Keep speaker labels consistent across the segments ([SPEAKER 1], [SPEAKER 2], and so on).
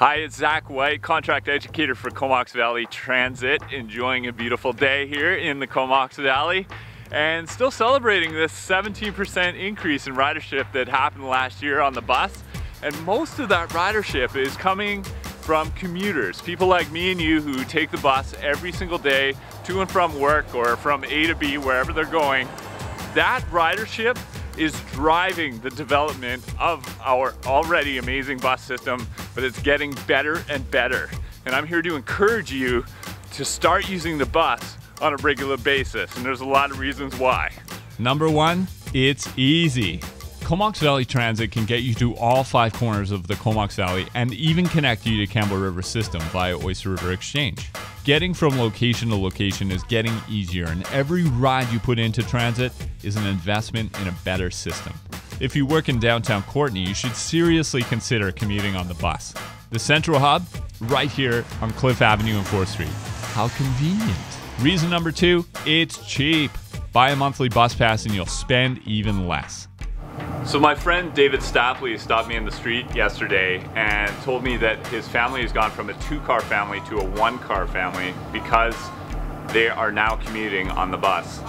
[SPEAKER 1] Hi, it's Zac Whyte, contract educator for Comox Valley Transit, enjoying a beautiful day here in the Comox Valley and still celebrating this 17% increase in ridership that happened last year on the bus. And most of that ridership is coming from commuters, people like me and you who take the bus every single day to and from work or from A to B, wherever they're going. That ridership is driving the development of our already amazing bus system, but it's getting better and better. And I'm here to encourage you to start using the bus on a regular basis, and there's a lot of reasons why.
[SPEAKER 2] Number one, it's easy. Comox Valley Transit can get you to all five corners of the Comox Valley and even connect you to Campbell River System via Oyster River Exchange. Getting from location to location is getting easier, and every ride you put into transit is an investment in a better system. If you work in downtown Courtenay, you should seriously consider commuting on the bus. The central hub, right here on Cliffe Avenue and 4th Street. How convenient. Reason number two, it's cheap. Buy a monthly bus pass and you'll spend even less.
[SPEAKER 1] So my friend David Stapley stopped me in the street yesterday and told me that his family has gone from a two-car family to a one-car family because they are now commuting on the bus.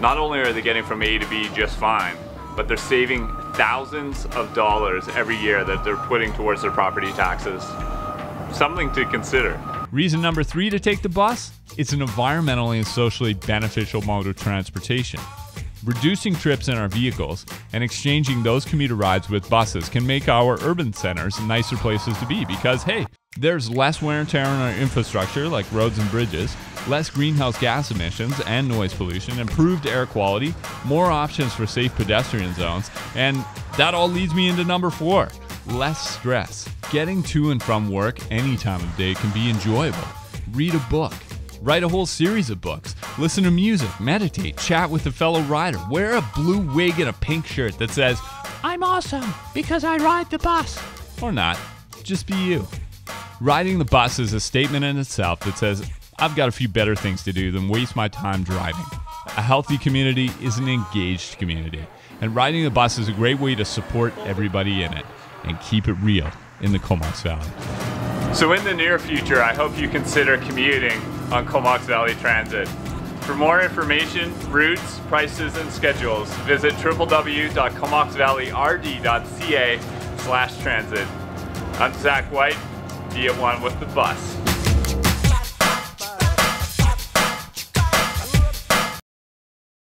[SPEAKER 1] Not only are they getting from A to B just fine, but they're saving thousands of dollars every year that they're putting towards their property taxes. Something to consider.
[SPEAKER 2] Reason number three to take the bus? It's an environmentally and socially beneficial mode of transportation. Reducing trips in our vehicles and exchanging those commuter rides with buses can make our urban centers nicer places to be because, hey, there's less wear and tear on our infrastructure like roads and bridges, less greenhouse gas emissions and noise pollution, improved air quality, more options for safe pedestrian zones, and that all leads me into number four less stress. Getting to and from work any time of day can be enjoyable. Read a book Write a whole series of books. Listen to music, meditate, chat with a fellow rider. Wear a blue wig and a pink shirt that says, I'm awesome because I ride the bus. Or not. Just be you. Riding the bus is a statement in itself that says, I've got a few better things to do than waste my time driving. A healthy community is an engaged community, and riding the bus is a great way to support everybody in it and keep it real in the Comox Valley.
[SPEAKER 1] So in the near future, I hope you consider commuting on Comox Valley Transit. For more information, routes, prices, and schedules, visit www.comoxvalleyrd.ca slash transit. I'm Zac Whyte, be at one with the bus.